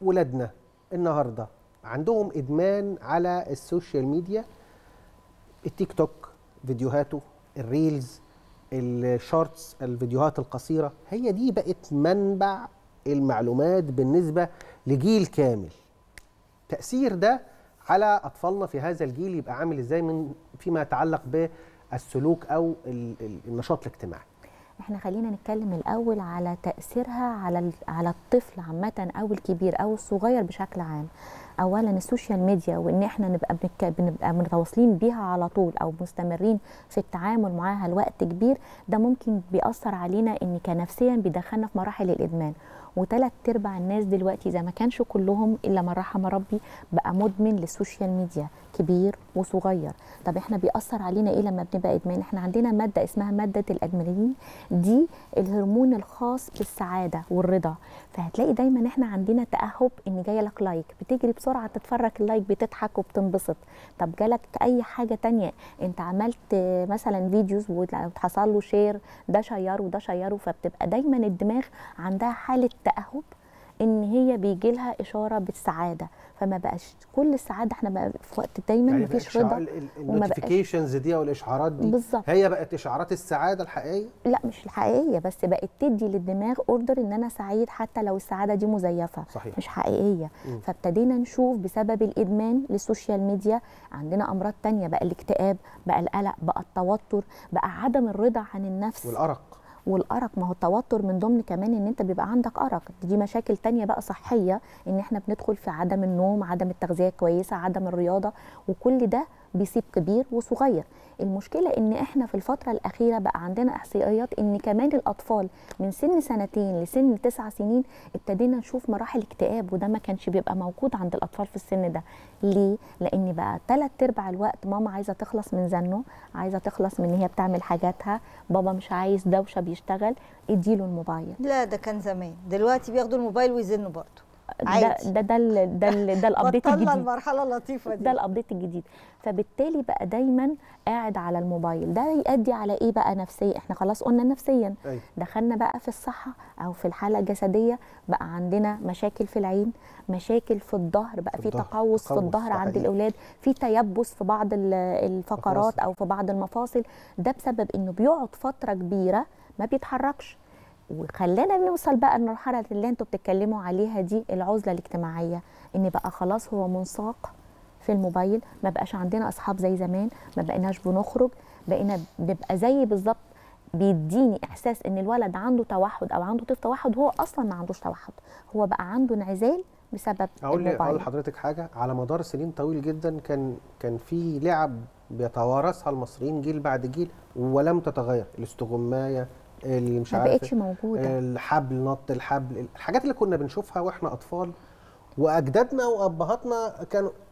ولادنا النهارده عندهم إدمان على ال social media التيك توك فيديوهاته ال reels ال shorts الفيديوهات القصيرة هي دي بقت منبع المعلومات بالنسبة لجيل كامل. تأثير ده على أطفالنا في هذا الجيل يبقى عامل إزاي من فيما يتعلق بالسلوك أو ال- ال- النشاط الاجتماعي. إحنا خلينا نتكلم الأول على تأثيرها على على الطفل عامة أو الكبير أو الصغير بشكل عام. اولا ال social media وإن إحنا نبقى بنبقى متواصلين بيها على طول أو مستمرين في التعامل معاها لوقت كبير ده ممكن بيأثر علينا إن كنفسيا بيدخلنا في مراحل الإدمان. وثلاث ارباع الناس دلوقتي إذا ما كانش كلهم إلا من رحم ربي بقى مدمن لل social media كبير وصغير. طب إحنا بيأثر علينا إيه لما بنبقى إدمان؟ إحنا عندنا مادة اسمها مادة الأدرينالين. دي الهرمون الخاص بالسعادة والرضا. فهتلاقي دايما إحنا عندنا تأهب إن جاي لك like بتجري بسرعة تتفرج ال like بتضحك وبتنبسط. طب جالك أي حاجة تانية؟ أنت عملت مثلا videos وحصل له share ده شيره وده شيره فبتبقى دايما الدماغ عندها حالة تاهب إن هي بيجي لها إشارة بالسعادة فما بقاش كل السعادة إحنا بقى في وقت دايما يعني مفيش رضا ال notifications دي أو الإشعارات دي بالظبط. هي بقت إشعارات السعادة الحقيقية لا مش الحقيقية بس بقت تدي للدماغ order إن أنا سعيد حتى لو السعادة دي مزيفة صحيح. مش حقيقية. فابتدينا نشوف بسبب الإدمان لل social media عندنا أمراض تانية بقى الاكتئاب بقى القلق بقى التوتر بقى عدم الرضا عن النفس والأرق والأرق ما هو التوتر من ضمن كمان إن أنت بيبقى عندك أرق. دي مشاكل تانية بقى صحية إن إحنا بندخل في عدم النوم عدم التغذية الكويسه عدم الرياضة وكل ده بيصيب كبير وصغير. المشكلة إن إحنا في الفترة الأخيرة بقى عندنا أحصائيات إن كمان الأطفال من سن سنتين لسن تسع سنين ابتدينا نشوف مراحل اكتئاب وده ما كانش بيبقى موجود عند الأطفال في السن ده. ليه؟ لأن بقى ثلاث أرباع الوقت ماما عايزة تخلص من زنه عايزة تخلص من إن هي بتعمل حاجاتها. بابا مش عايز دوشة بيشتغل اديله الموبايل. لا ده كان زمان. دلوقتي بياخدوا الموبايل ويزنوا برضه. ده ده ده ال- ده ال- ده ال update الجديد. المرحلة اللطيفة دي. ده ال update الجديد. فبالتالي بقى دايما قاعد على الموبايل. ده يؤدي على إيه بقى نفسيا؟ إحنا خلاص قلنا نفسيا. دخلنا بقى في الصحة أو في الحالة الجسدية بقى عندنا مشاكل في العين مشاكل في الظهر بقى في تقوس في الظهر عند. الأولاد في تيبس في بعض ال- الفقرات. أو في بعض المفاصل. ده بسبب إنه بيقعد فترة كبيرة ما بيتحركش. وخلانا نوصل بقى المرحله اللي أنتوا بتتكلموا عليها دي العزلة الاجتماعية. إن بقى خلاص هو منساق في الموبايل ما بقاش عندنا أصحاب زي زمان ما بقيناش بنخرج بقينا بنبقى زي بالظبط بيديني إحساس إن الولد عنده توحد أو عنده طيف توحد هو أصلا ما عندوش توحد. هو بقى عنده انعزال بسبب أقول لي أقول الموبايل. لحضرتك حاجة. على مدار سنين طويل جدا كان كان في لعب بيتوارثها المصريين جيل بعد جيل ولم تتغير. الاستغماية اللي مش عارف بقتش إيه، موجودة. الحبل نط الحبل الحاجات اللي كنا بنشوفها وإحنا أطفال وأجدادنا وأبهاتنا كانوا